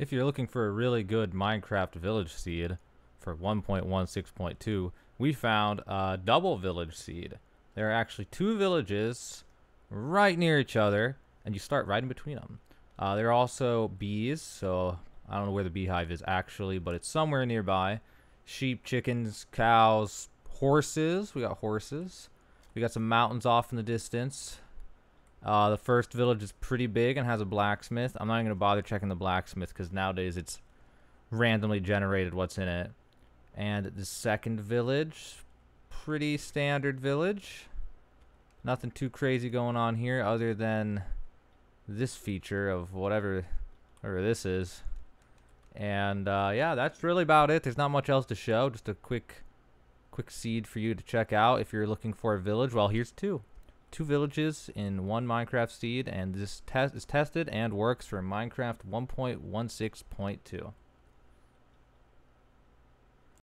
If you're looking for a really good Minecraft village seed for 1.16.2, we found a double village seed. There are actually two villages right near each other, and you start right in between them. Uh, there are also bees, so I don't know where the beehive is actually, but it's somewhere nearby. Sheep, chickens, cows, horses. We got horses. We got some mountains off in the distance. Uh, the first village is pretty big and has a blacksmith. I'm not even going to bother checking the blacksmith because nowadays it's randomly generated what's in it. And the second village, pretty standard village. Nothing too crazy going on here other than this feature of whatever, whatever this is. And uh, yeah, that's really about it. There's not much else to show. Just a quick, quick seed for you to check out if you're looking for a village. Well, here's two two villages in one Minecraft seed, and this test is tested and works for Minecraft 1.16.2.